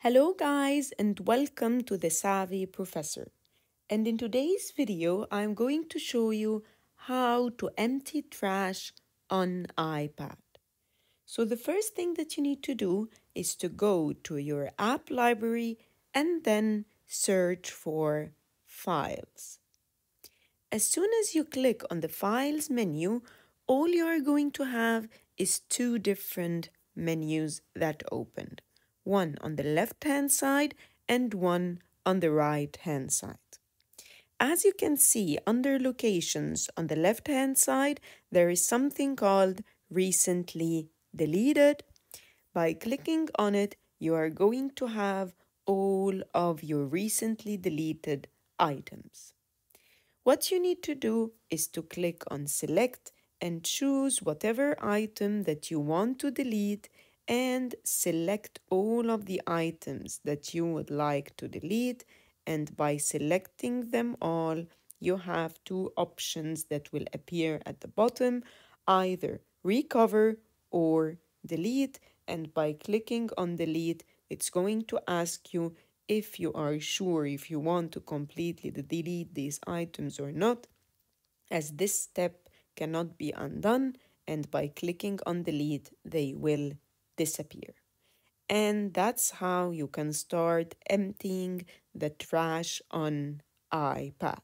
Hello guys and welcome to the Savvy Professor. And in today's video, I'm going to show you how to empty trash on iPad. So the first thing that you need to do is to go to your app library and then search for files. As soon as you click on the files menu, all you are going to have is two different menus that opened one on the left hand side and one on the right hand side. As you can see under locations on the left hand side, there is something called recently deleted. By clicking on it, you are going to have all of your recently deleted items. What you need to do is to click on select and choose whatever item that you want to delete and select all of the items that you would like to delete and by selecting them all you have two options that will appear at the bottom either recover or delete and by clicking on delete it's going to ask you if you are sure if you want to completely delete these items or not as this step cannot be undone and by clicking on delete they will disappear. And that's how you can start emptying the trash on iPad.